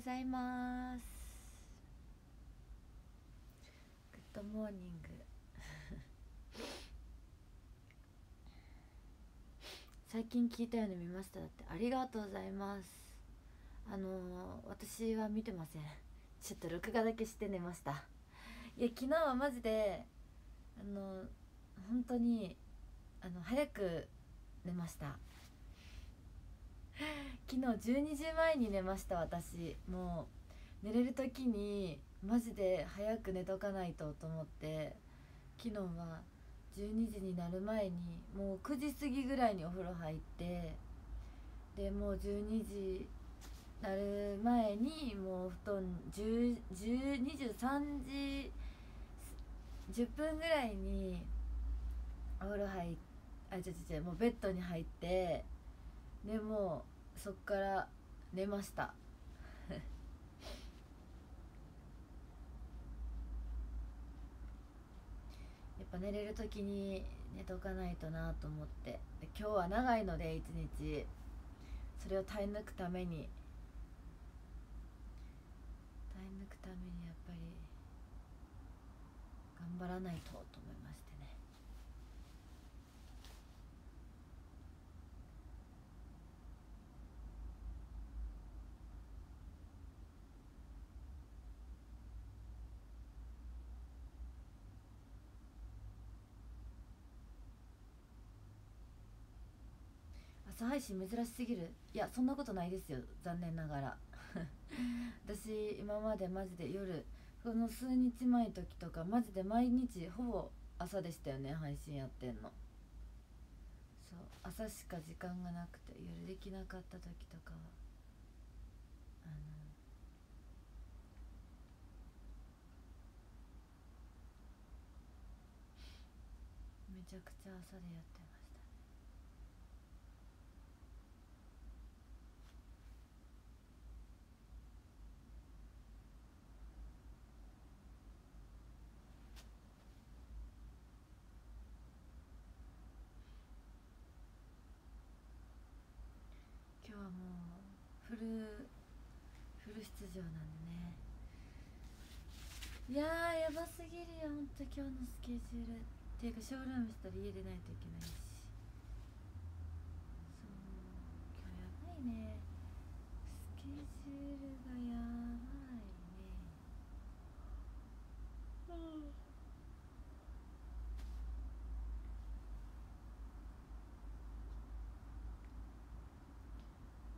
ございます。 Good morning 最近聞いたよね見ました。だってありがとうございます。あのー、私は見てません。ちょっと録画だけして寝ました。いや昨日はマジであの本当にあの早く寝ました。昨日12時前に寝ました私。もう寝れる時にマジで早く寝とかないとと思って。昨日は12時になる前にもう9時過ぎぐらいにお風呂入って。でもう12時なる前にもう布団10 23時10分ぐらいにお風呂入ってあ違う違うもうベッドに入って。でもうそっから寝ました。やっぱ寝れる時に寝とかないとなと思って。今日は長いので一日。それを耐え抜くために。耐え抜くためにやっぱり頑張らないとと思いまして。配信珍しすぎる。いやそんなことないですよ。残念ながら。私今までマジで夜この数日前の時とかマジで毎日ほぼ朝でしたよね配信やってんの。そう朝しか時間がなくて夜できなかった時とかは。あのめちゃくちゃ朝でやってましたね今日はもうフルフル出場なんでね。いややばすぎるよ。ほんと今日のスケジュール。っていうかショールームしたら家出ないといけないし。そう今日やばいね。スケジュールがやばいね。うん。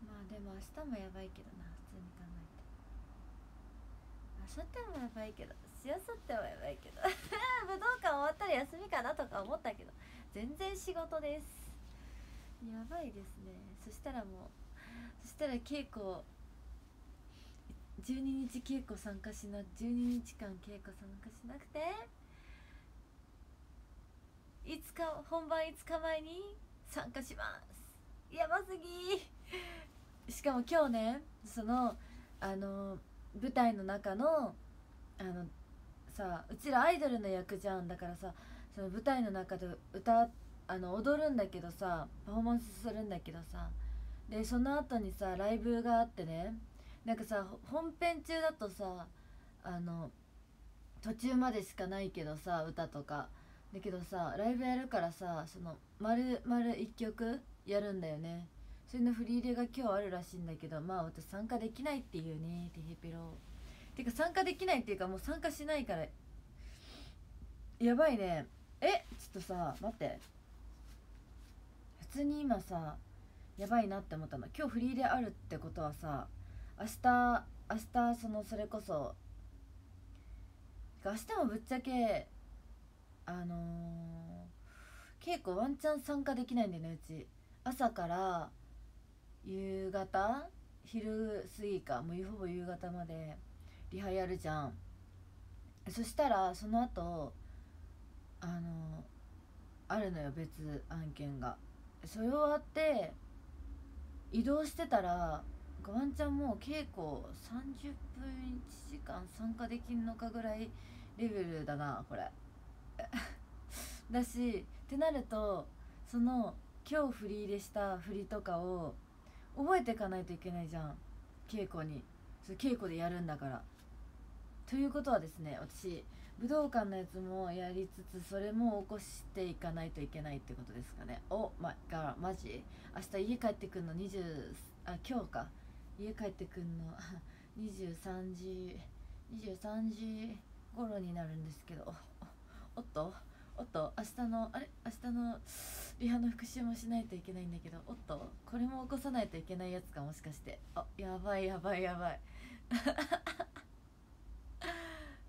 まあでも明日もやばいけどな。明後日もやばいけどしあさってもやばいけど。武道館終わったら休みかなとか思ったけど全然仕事です。やばいですね。そしたらもうそしたら稽古12日稽古参加しな12日間稽古参加しなくていつか本番5日前に参加します。やばすぎ しかも今日ねそのあの舞台の中のあのさうちらアイドルの役じゃんだからさその舞台の中で歌あの踊るんだけどさパフォーマンスするんだけどさでその後にさライブがあってねなんかさ本編中だとさあの途中までしかないけどさ歌とか。だけどさライブやるからさその丸々1曲やるんだよね。それの振り入れが今日あるらしいんだけどまあ私参加できないっていうねテヘペロ。てか参加できないっていうかもう参加しないからやばいね。えちょっとさ待って。普通に今さやばいなって思ったの。今日フリーであるってことはさ明日明日そのそれこそ明日もぶっちゃけあのー、稽古ワンチャン参加できないんだよねうち。朝から夕方？昼過ぎか。もうほぼ夕方まで。リハやるじゃん。そしたらその後あのあるのよ別案件が。それ終わって移動してたらワンチャンもう稽古30分1時間参加できんのかぐらいレベルだなこれ。だしってなるとその今日振り入れした振りとかを覚えていかないといけないじゃん。稽古に。それ稽古でやるんだから。ということはですね私武道館のやつもやりつつそれも起こしていかないといけないってことですかね。おまがマジ？明日家帰ってくんの？20あ今日か。家帰ってくんの？23時23時頃になるんですけど。おっと？おっと？明日のあれ？明日のリハの復習もしないといけないんだけどおっとこれも起こさないといけないやつかもしかして。あやばいやばいやばい。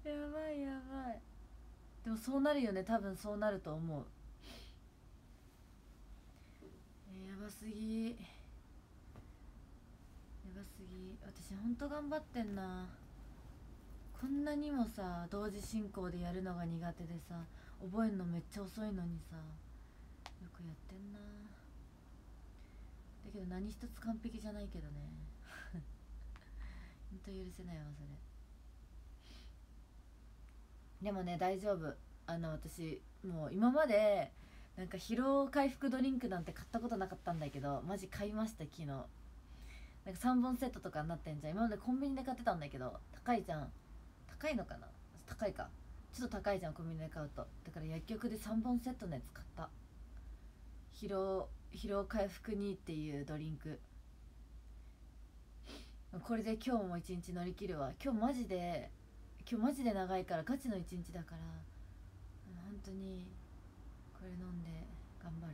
やばい やばい。でもそうなるよね。多分そうなると思う。えーやばすぎ。やばすぎ。私ほんと頑張ってんな。こんなにもさ同時進行でやるのが苦手でさ覚えるのめっちゃ遅いのにさ。くやってんな。だけど何一つ完璧じゃないけどね。ほんと許せないわそれ。でもね大丈夫。あの私もう今までなんか疲労回復ドリンクなんて買ったことなかったんだけどマジ買いました昨日。なんか3本セットとかになってんじゃん。今までコンビニで買ってたんだけど高いじゃん。高いのかな？高いか。ちょっと高いじゃんコンビニで買うと。だから薬局で3本セットのやつ買った。疲労疲労回復にっていうドリンク。これで今日も一日乗り切るわ。今日マジで今日マジで長いからガチの一日だから。本当にこれ飲んで頑張る。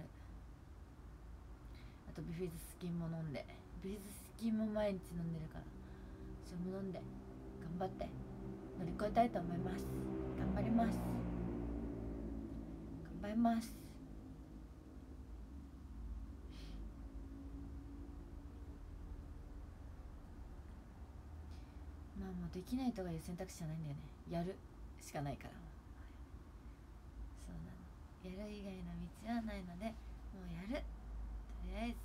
あとビフィズスキンも飲んで。ビフィズスキンも毎日飲んでるから。それも飲んで頑張って乗り越えたいと思います。頑張ります。頑張りますまあもうできないとかいう選択肢じゃないんだよね。やるしかないから。そうなの。やる以外の道はないのでもうやる。とりあえず。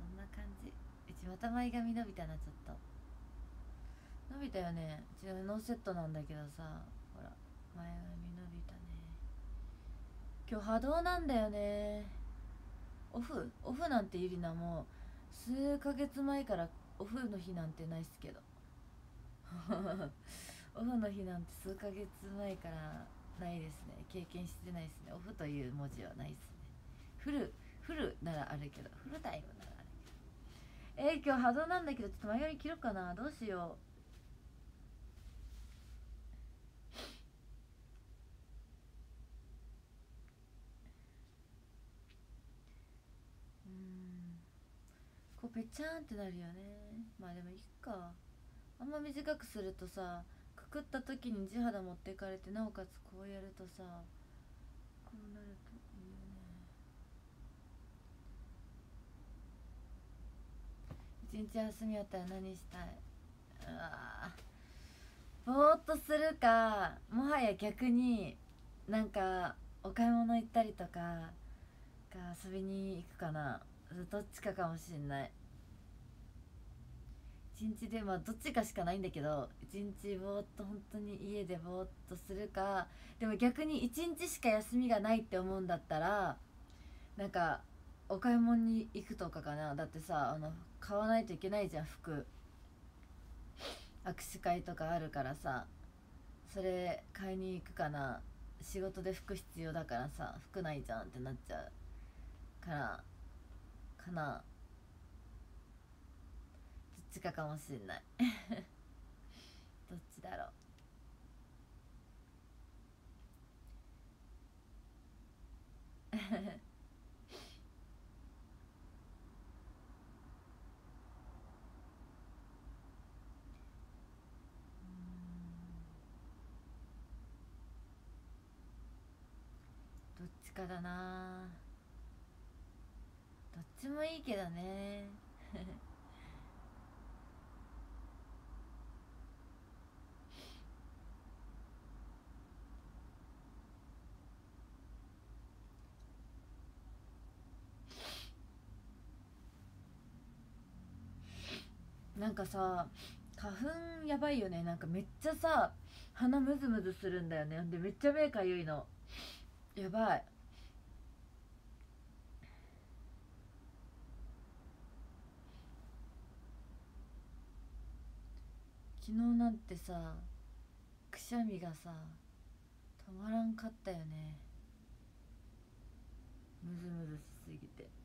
そんな感じ。うちまた前髪伸びたなちょっと。伸びたよね。うちのノーセットなんだけどさ。ほら前髪伸びたね。今日波動なんだよね。オフ？オフなんてゆりなもう数ヶ月前からオフの日なんてないっすけど。オフの日なんて数ヶ月前からないですね。経験してないですね。オフという文字はないですね。フルフルならあるけどフルタイムならあるけど。えー、今日波動なんだけどちょっと前髪切ろうかな。どうしよう。ん。こうぺちゃんってなるよね。まあでもいっか。あんま短くするとさくくった時に地肌持ってかれてなおかつこうやるとさこうなるといいよね。一日休みやったら何したい？うわぼーっとするかもはや逆になんかお買い物行ったりとかか遊びに行くかな。どっちかかもしんない。一日でまあどっちかしかないんだけど一日ぼーっと本当に家でぼーっとするかでも逆に一日しか休みがないって思うんだったらなんかお買い物に行くとかかな。だってさあの買わないといけないじゃん服。握手会とかあるからさそれ買いに行くかな。仕事で服必要だからさ服ないじゃんってなっちゃうからかな。ちかかもしんない。どっちだろう。どっちかだな。どっちもいいけどね。なんかさ花粉やばいよね。なんかめっちゃさ鼻ムズムズするんだよね。でめっちゃ目かゆいの。やばい。昨日なんてさくしゃみがさ止まらんかったよね。ムズムズしすぎて。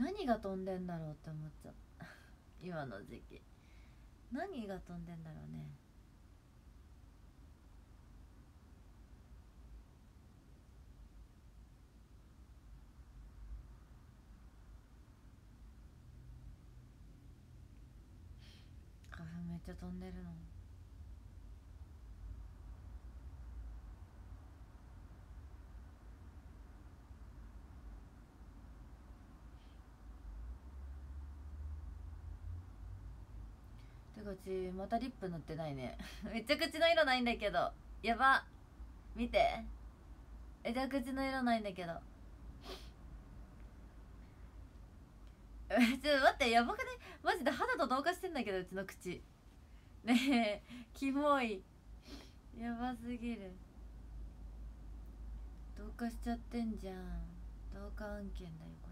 何が飛んでんだろうって思っちゃった 今の時期。何が飛んでんだろうね。花粉めっちゃ飛んでるの。てかうちまたリップ塗ってないね。めっちゃ口の色ないんだけど。やば。見て。めちゃ口の色ないんだけど。ちょっと待ってやばくねマジで肌と同化してんだけどうちの口。ねえ。キモい。やばすぎる。同化しちゃってんじゃん。同化案件だよこ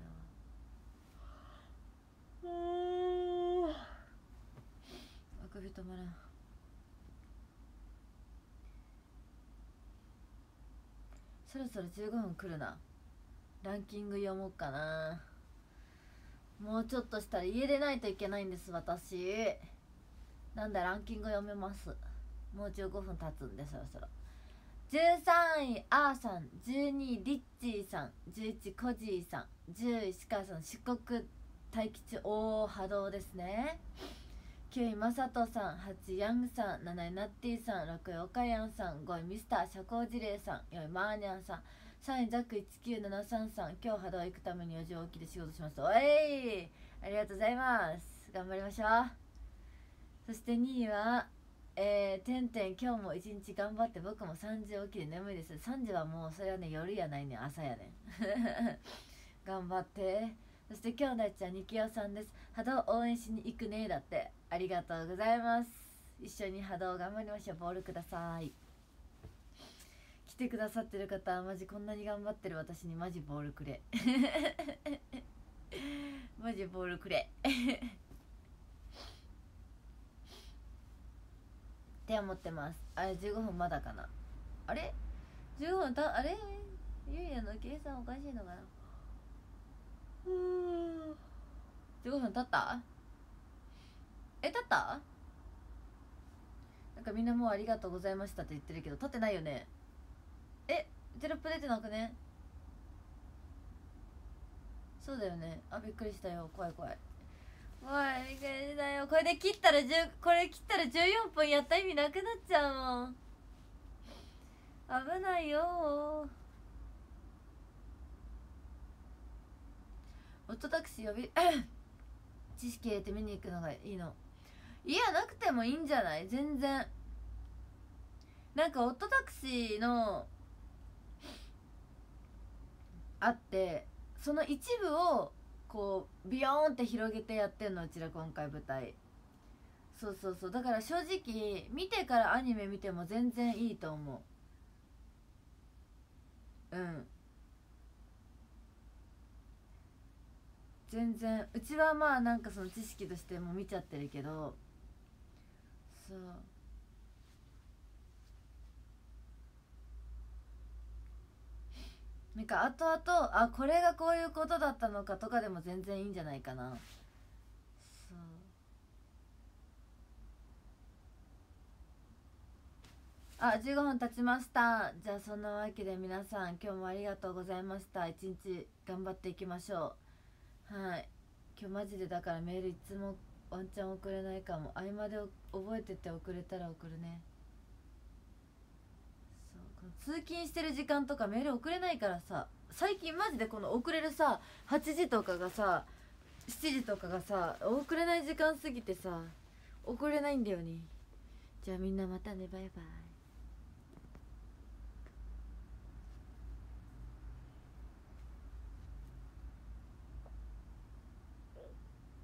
れは。うん。あくび止まらん。そろそろ15分来るな。ランキング読もうかな。もうちょっとしたら家出ないといけないんです私。なんだランキング読めます。もう15分経つんでそろそろ。13位あーさん12位リッチーさん11位コジーさん10位シカさん四国待機中大波動ですね。9位まさとさん8位ヤングさん7位ナッティさん6位オカヤンさん5位ミスター社交辞令さん4位マーニャンさん3位ザック1973さん今日波動行くために4時起きで仕事しますおいありがとうございます。頑張りましょう。そして2位はえー、てんてん今日も一日頑張って僕も3時起きで眠いです。3時はもうそれはね夜やないね朝やね 頑張って。そして今日のやつはニキヨさんです。波動応援しに行くねだって。ありがとうございます。一緒に波動頑張りましょう。ボールください。来てくださってる方はマジこんなに頑張ってる私にマジボールくれ。マジボールくれ。って思ってます。あれ15分まだかな。あれ？15分たあれ？ゆいやの計算おかしいのかな。15分経った？え経った？なんかみんなもうありがとうございましたって言ってるけど経ってないよね？えテロップ出てなくね？そうだよね。あびっくりしたよ。怖い怖い。おいびっくりしたよ。これで切ったら10これ切ったら14分やった意味なくなっちゃうもん。危ないよ。オットタクシー呼び 知識入れて見に行くのがいいの。いやなくてもいいんじゃない？全然。なんかオットタクシーのあってその一部をこうビヨーンって広げてやってんのうちら今回舞台。そうそうそう。だから正直見てからアニメ見ても全然いいと思う。うん。全然。うちはまあなんかその知識としても見ちゃってるけど。そう。なんか後々あこれがこういうことだったのかとかでも全然いいんじゃないかな。そう。あ15分経ちました。じゃあそんなわけで皆さん今日もありがとうございました。一日頑張っていきましょう。はい。今日マジでだからメールいつもワンチャン送れないかも。合間で覚えてて送れたら送るね。通勤してる時間とかメール送れないからさ最近マジでこの遅れるさ8時とかがさ7時とかがさ遅れない時間過ぎてさ遅れないんだよね。じゃあみんなまたねバイバイ。